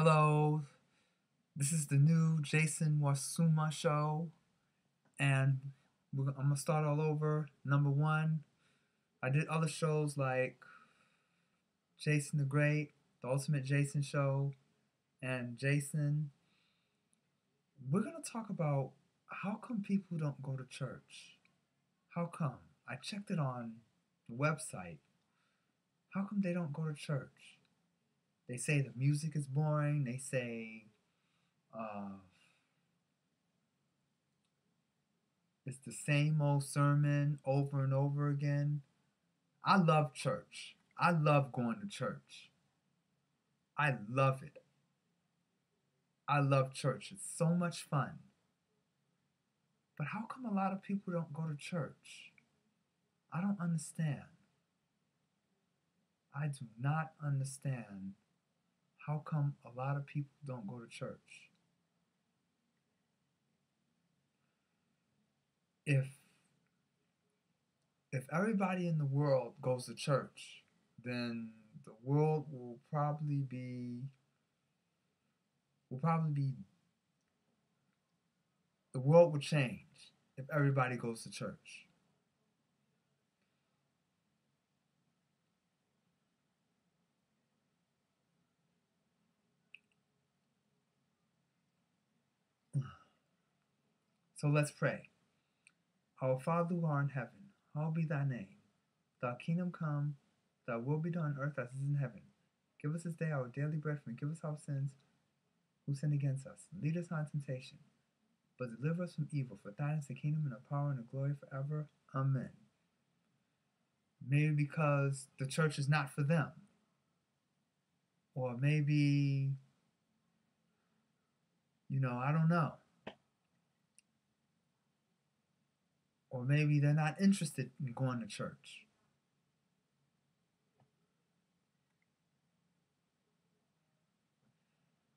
Hello, this is the new Jayson Warsuma show, and I'm gonna start all over. Number one, I did other shows like Jayson the Great, The Ultimate Jayson Show, and Jayson. We're gonna talk about how come people don't go to church. How come? I checked it on the website. How come they don't go to church? They say the music is boring. They say uh, it's the same old sermon over and over again. I love church. I love going to church. I love it. I love church. It's so much fun. But how come a lot of people don't go to church? I don't understand. I do not understand how come a lot of people don't go to church? If if everybody in the world goes to church, then the world will probably be will probably be the world will change if everybody goes to church. So let's pray. Our Father who art in heaven, hallowed be thy name. Thy kingdom come, thy will be done on earth as it is in heaven. Give us this day our daily bread, and forgive us our sins who sin against us. Lead us not into temptation, but deliver us from evil. For thine is the kingdom and the power and the glory forever. Amen. Maybe because the church is not for them. Or maybe, you know, I don't know. Or maybe they're not interested in going to church.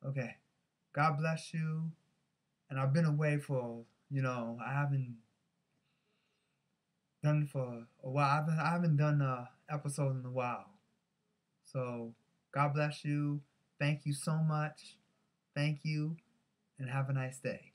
Okay. God bless you. And I've been away for, you know, I haven't done for a while. I haven't, done an episode in a while. So, God bless you. Thank you so much. Thank you. And have a nice day.